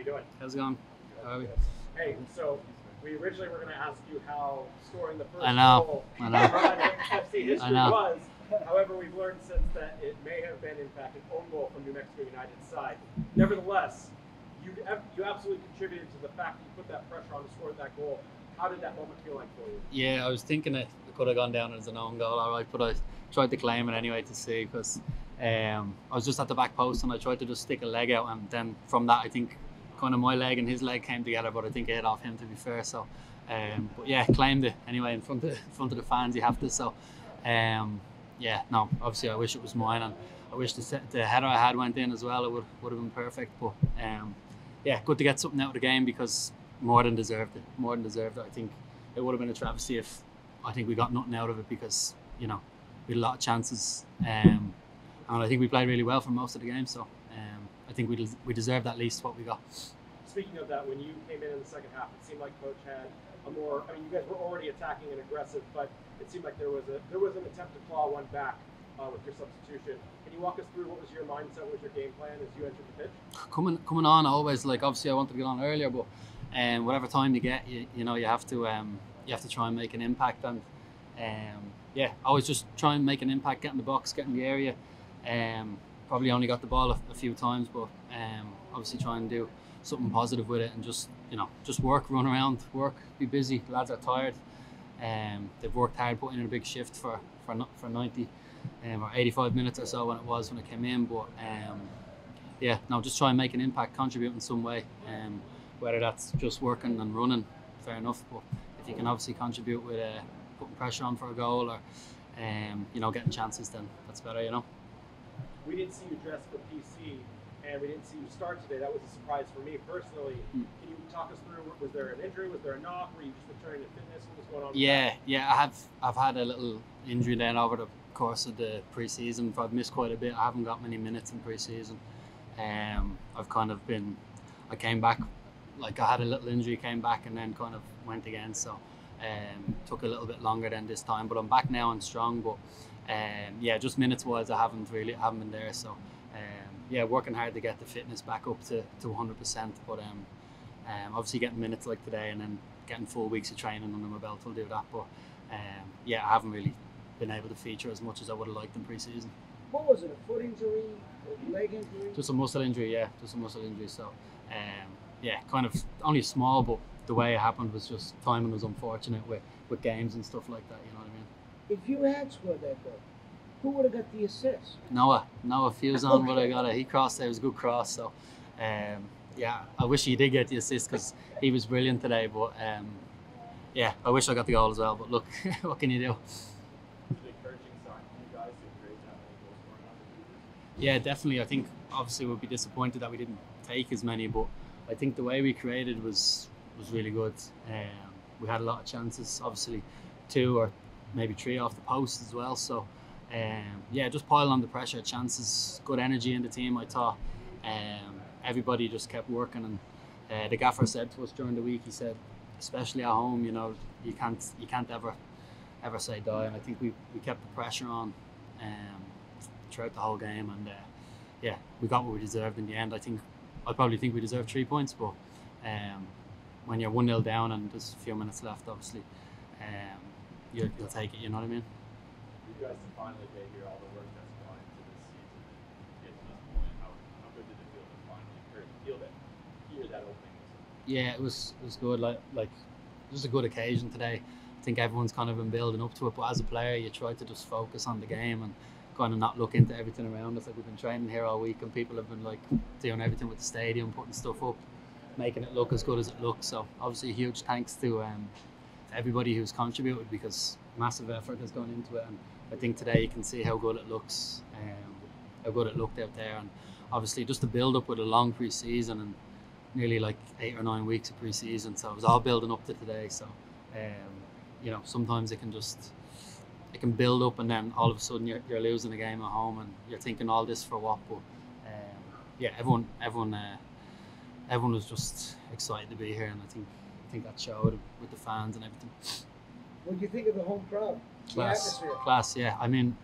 you doing? How's it going? How are we? Hey, so we originally were going to ask you how scoring the first I know, goal I in know. FC history I know. was. However, we've learned since that it may have been, in fact, an own goal from New Mexico United's side. Nevertheless, you you absolutely contributed to the fact that you put that pressure on to score that goal. How did that moment feel like for you? Yeah, I was thinking it could have gone down as an own goal, all right, but I tried to claim it anyway to see because um, I was just at the back post and I tried to just stick a leg out, and then from that, I think kind of my leg and his leg came together, but I think it hit off him to be fair. So, um, but yeah, claimed it anyway in front of in front of the fans. You have to. So, um, yeah, no, obviously I wish it was mine, and I wish the, the header I had went in as well. It would would have been perfect, but um, yeah, good to get something out of the game because more than deserved it. More than deserved it. I think it would have been a travesty if I think we got nothing out of it because you know we had a lot of chances, um, and I think we played really well for most of the game. So I think we des- we deserved at least what we got. Speaking of that, when you came in in the second half, it seemed like Coach had a more. I mean, you guys were already attacking and aggressive, but it seemed like there was a there was an attempt to claw one back uh, with your substitution. Can you walk us through what was your mindset, what was your game plan as you entered the pitch? coming coming on always like obviously I wanted to get on earlier but um, whatever time you get you, you know you have to um, you have to try and make an impact and um, yeah I was just try and make an impact get in the box get in the area um, probably only got the ball a, a few times but um, obviously try and do something positive with it and just you know just work run around work be busy lads are tired um, they've worked hard putting in a big shift for for, for 90 um, or 85 minutes or so when it was when I came in but um, yeah, no, just try and make an impact, contribute in some way. Um, whether that's just working and running, fair enough. But if you can obviously contribute with uh, putting pressure on for a goal or um, you know getting chances, then that's better. You know. We didn't see you dressed for PC, and we didn't see you start today. That was a surprise for me personally. Mm. Can you talk us through? Was there an injury? Was there a knock? Were you just returning to fitness? What was going on? Yeah, yeah, I have. I've had a little injury then over the course of the preseason. I've missed quite a bit. I haven't got many minutes in preseason. Um, I've kind of been. I came back, like I had a little injury, came back, and then kind of went again. So um, took a little bit longer than this time, but I'm back now and strong. But um, yeah, just minutes wise, I haven't really haven't been there. So um, yeah, working hard to get the fitness back up to to 100. percent But um, um, obviously getting minutes like today and then getting four weeks of training under my belt will do that. But um, yeah, I haven't really been able to feature as much as I would have liked in pre-season. What was it? A foot injury? A leg injury? Just a muscle injury, yeah, just a muscle injury. So um, yeah, kind of only small, but the way it happened was just timing was unfortunate with, with games and stuff like that. You know what I mean? If you had scored that goal, who would have got the assist? Noah, Noah Fuson would I got it. He crossed it. It was a good cross. So, um, yeah, I wish he did get the assist because he was brilliant today. But um, yeah, I wish I got the goal as well. But look, what can you do? Is it encouraging sign for you guys to create that many goal scoring opportunities? Yeah, definitely. I think obviously we'll be disappointed that we didn't take as many, but I think the way we created was was really good. Um, we had a lot of chances, obviously two or maybe three off the post as well. So um, yeah, just pile on the pressure, chances, good energy in the team. I thought um, everybody just kept working, and uh, the gaffer said to us during the week, he said, especially at home, you know, you can't you can't ever ever say die, and I think we, we kept the pressure on um, throughout the whole game, and uh, yeah, we got what we deserved in the end. I think I probably think we deserved three points, but um, when you're one 0 down and there's a few minutes left, obviously, um, you, you'll take it. You know what I mean? you guys to finally get here, all the work that's gone into this season and get to this point, how, how good did it feel to finally or feel that hear that opening? Yeah, it was it was good. Like like it was a good occasion today. I think everyone's kind of been building up to it, but as a player, you try to just focus on the game and kind of not look into everything around us. Like we've been training here all week, and people have been like doing everything with the stadium, putting stuff up, making it look as good as it looks. So obviously, huge thanks to um, to everybody who's contributed because massive effort has gone into it, and I think today you can see how good it looks, um, how good it looked out there, and obviously just the build up with a long pre-season and nearly like eight or nine weeks of pre-season. So it was all building up to today. So um, you know sometimes it can just it can build up and then all of a sudden you're, you're losing a game at home and you're thinking all this for what but um, yeah everyone everyone uh, everyone was just excited to be here and I think think that showed with the fans and everything What do you think of the home crowd? Class class yeah I mean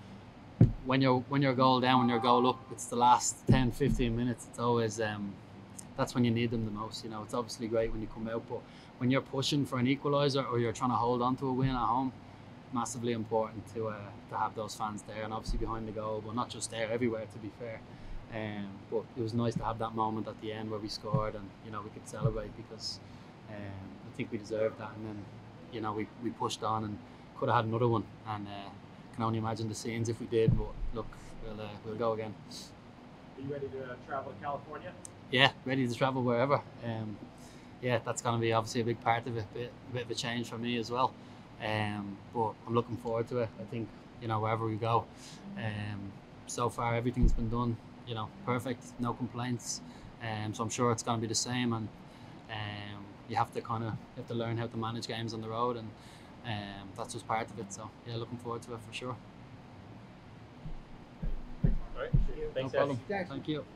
when you're when you're goal down when you're goal up it's the last 10 15 minutes it's always um that's when you need them the most. You know, it's obviously great when you come out, but when you're pushing for an equaliser or you're trying to hold on to a win at home, massively important to uh, to have those fans there and obviously behind the goal, but not just there, everywhere. To be fair, um, but it was nice to have that moment at the end where we scored and you know we could celebrate because um, I think we deserved that, and then you know we, we pushed on and could have had another one, and uh, can only imagine the scenes if we did. But look, we'll uh, we'll go again. Are you ready to travel to California? Yeah, ready to travel wherever. Um, yeah, that's going to be obviously a big part of it, bit, a bit of a change for me as well. Um, but I'm looking forward to it. I think you know wherever we go. Um, so far everything's been done, you know, perfect, no complaints. Um, so I'm sure it's going to be the same, and um, you have to kind of have to learn how to manage games on the road, and um, that's just part of it. So yeah, looking forward to it for sure. All right. Thanks, no Eddie. problem. Thank you.